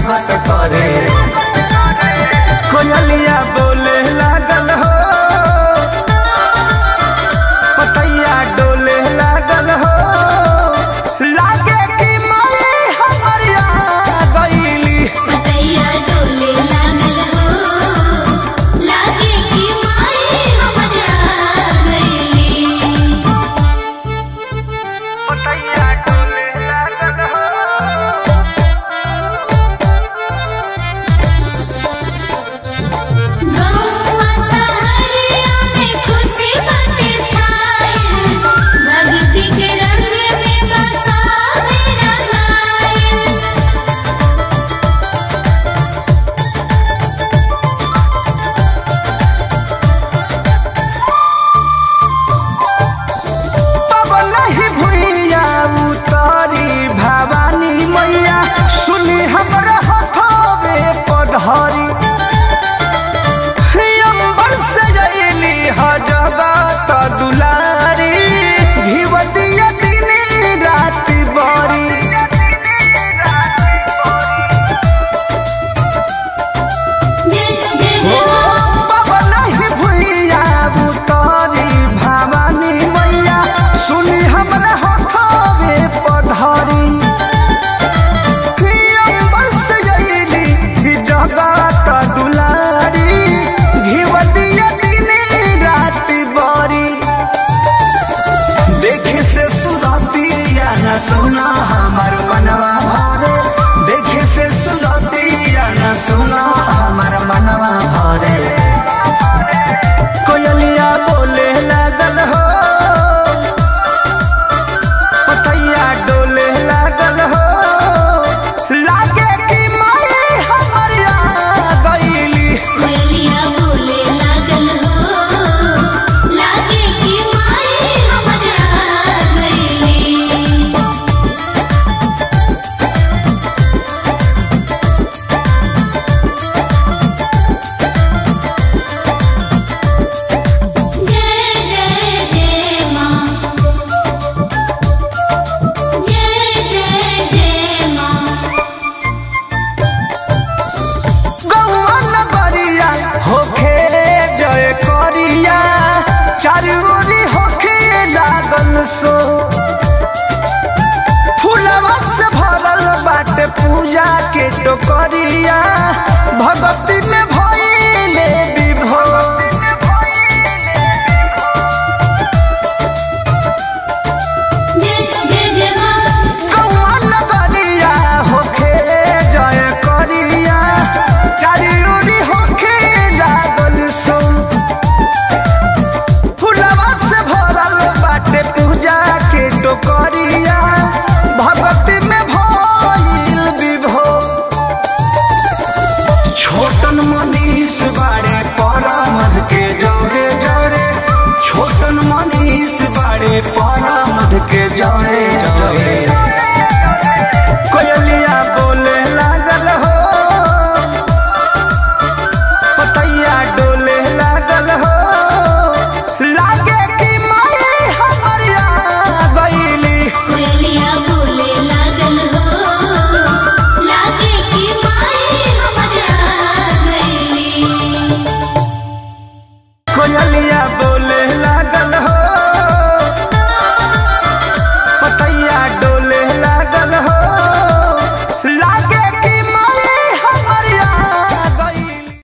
स्वागत करे। so long. चारूरी होके लागल सो। फूलवा भरल बाट पूजा के तो टोकरिया भगवती में भय get down